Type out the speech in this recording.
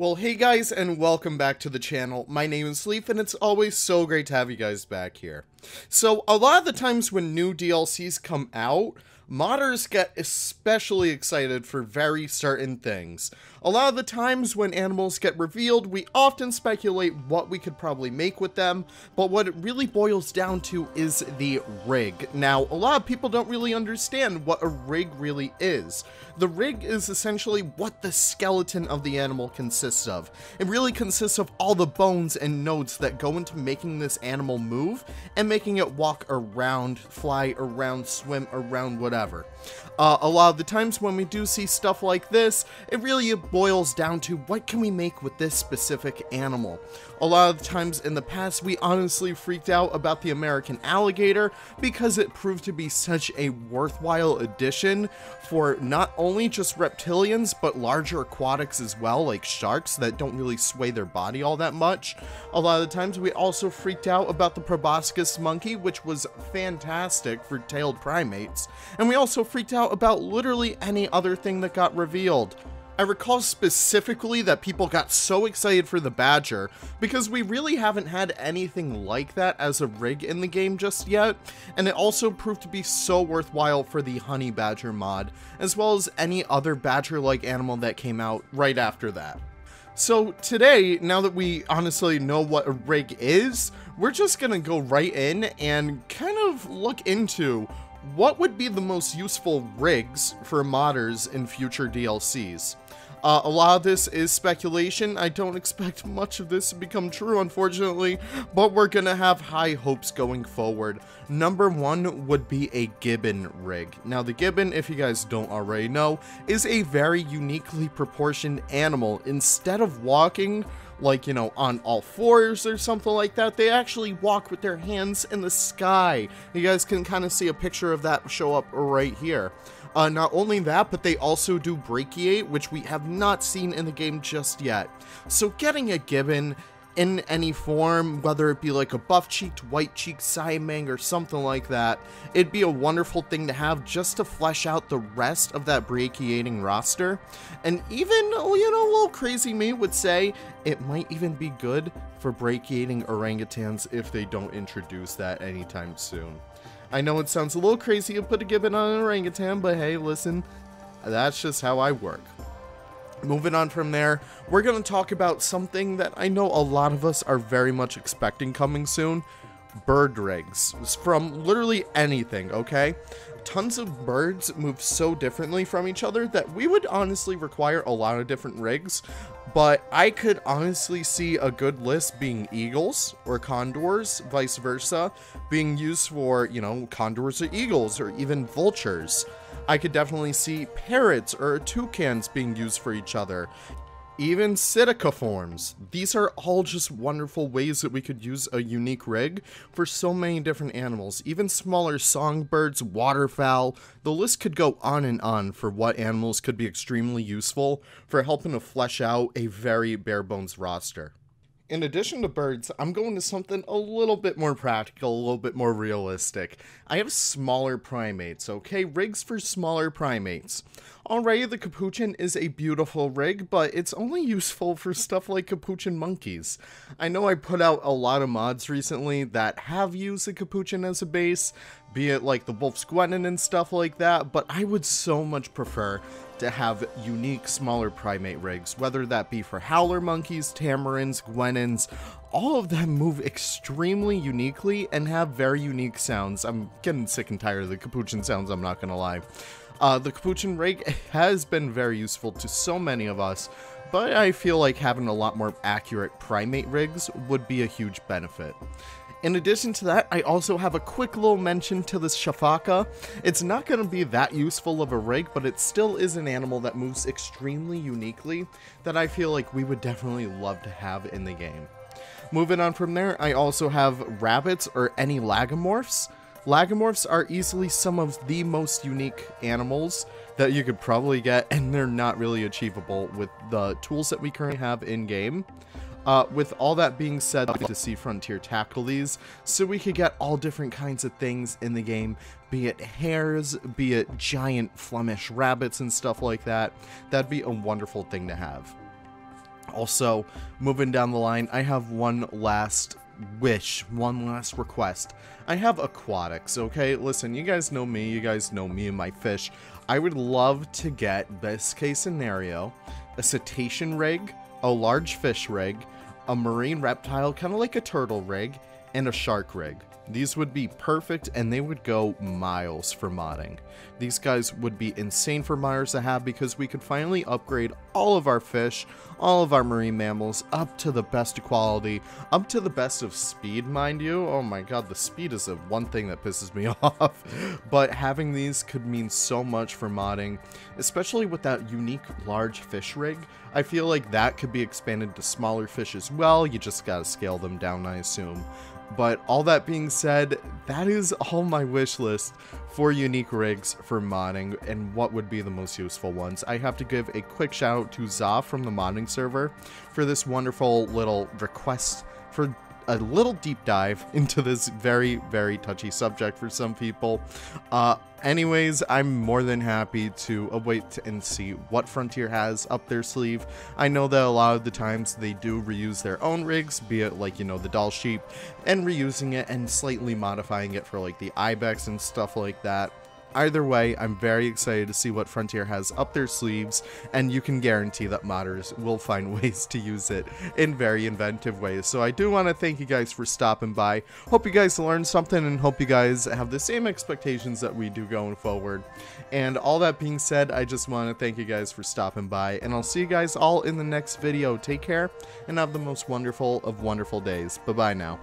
Well, hey guys, and welcome back to the channel. My name is Leaf, and it's always so great to have you guys back here. So, a lot of the times when new DLCs come out, modders get especially excited for very certain things. A lot of the times when animals get revealed, we often speculate what we could probably make with them, but what it really boils down to is the rig. Now, a lot of people don't really understand what a rig really is. The rig is essentially what the skeleton of the animal consists of. It really consists of all the bones and nodes that go into making this animal move and making it walk around, fly around, swim around, whatever. Uh, a lot of the times when we do see stuff like this, it really boils down to what can we make with this specific animal. A lot of the times in the past, we honestly freaked out about the American alligator because it proved to be such a worthwhile addition for not only just reptilians, but larger aquatics as well, like sharks that don't really sway their body all that much. A lot of the times we also freaked out about the proboscis monkey, which was fantastic for tailed primates. And we also freaked out about literally any other thing that got revealed. I recall specifically that people got so excited for the Badger because we really haven't had anything like that as a rig in the game just yet, and it also proved to be so worthwhile for the Honey Badger mod, as well as any other Badger-like animal that came out right after that. So today, now that we honestly know what a rig is, we're just gonna go right in and kind of look into what would be the most useful rigs for modders in future DLCs. Uh, a lot of this is speculation. I don't expect much of this to become true, unfortunately, but we're gonna have high hopes going forward. Number one would be a gibbon rig. Now, the gibbon, if you guys don't already know, is a very uniquely proportioned animal. Instead of walking like, you know, on all fours or something like that. They actually walk with their hands in the sky. You guys can kind of see a picture of that show up right here. Uh, not only that, but they also do brachiate, which we have not seen in the game just yet. So getting a gibbon in any form, whether it be like a buff-cheeked, white-cheeked Siamang or something like that, it'd be a wonderful thing to have just to flesh out the rest of that brachiating roster. And even, you know, a little crazy me would say it might even be good for brachiating orangutans if they don't introduce that anytime soon. I know it sounds a little crazy to put a gibbon on an orangutan, but hey, listen, that's just how I work. Moving on from there, we're going to talk about something that I know a lot of us are very much expecting coming soon. Bird rigs. From literally anything, okay? Tons of birds move so differently from each other that we would honestly require a lot of different rigs, but I could honestly see a good list being eagles or condors, vice versa, being used for, you know, condors or eagles or even vultures. I could definitely see parrots or toucans being used for each other. Even psittaciforms. These are all just wonderful ways that we could use a unique rig for so many different animals. Even smaller songbirds, waterfowl, the list could go on and on for what animals could be extremely useful for helping to flesh out a very bare bones roster in addition to birds, I'm going to something a little bit more practical, a little bit more realistic. I have smaller primates, okay? Rigs for smaller primates. Already, the capuchin is a beautiful rig, but it's only useful for stuff like capuchin monkeys. I know I put out a lot of mods recently that have used the capuchin as a base, be it like the Wolf's Guenon and stuff like that, but I would so much prefer to have unique smaller primate rigs, whether that be for howler monkeys, tamarins, guenons, all of them move extremely uniquely and have very unique sounds. I'm getting sick and tired of the capuchin sounds, I'm not gonna lie. Uh, the capuchin rig has been very useful to so many of us, but I feel like having a lot more accurate primate rigs would be a huge benefit. In addition to that, I also have a quick little mention to this Sifaka. It's not going to be that useful of a rig, but it still is an animal that moves extremely uniquely that I feel like we would definitely love to have in the game. Moving on from there, I also have rabbits or any lagomorphs. Lagomorphs are easily some of the most unique animals that you could probably get, and they're not really achievable with the tools that we currently have in-game. Uh, with all that being said, I'd like to see Frontier tackle these so we could get all different kinds of things in the game, be it hares, be it giant Flemish rabbits and stuff like that. That'd be a wonderful thing to have. Also, moving down the line, I have one last wish, one last request. I have aquatics, okay? Listen, you guys know me, you guys know me and my fish. I would love to get, best case scenario, a cetacean rig, a large fish rig, a marine reptile, kind of like a turtle rig, and a shark rig. These would be perfect and they would go miles for modding. These guys would be insane for Myers to have because we could finally upgrade all of our fish, all of our marine mammals up to the best quality, up to the best of speed, mind you. Oh my god, the speed is the one thing that pisses me off. but having these could mean so much for modding, especially with that unique large fish rig. I feel like that could be expanded to smaller fish as well, you just gotta scale them down, I assume. But all that being said, that is all my wish list for unique rigs for modding and what would be the most useful ones. I have to give a quick shout out to Za from the modding server for this wonderful little request for a little deep dive into this very, very touchy subject for some people. Uh, anyways, I'm more than happy to await and see what Frontier has up their sleeve. I know that a lot of the times they do reuse their own rigs, be it like, you know, the Dall Sheep, and reusing it and slightly modifying it for like the Ibex and stuff like that. Either way, I'm very excited to see what Frontier has up their sleeves, and you can guarantee that modders will find ways to use it in very inventive ways. So I do want to thank you guys for stopping by. Hope you guys learned something and hope you guys have the same expectations that we do going forward. And all that being said, I just want to thank you guys for stopping by, and I'll see you guys all in the next video. Take care, and have the most wonderful of wonderful days. Bye-bye now.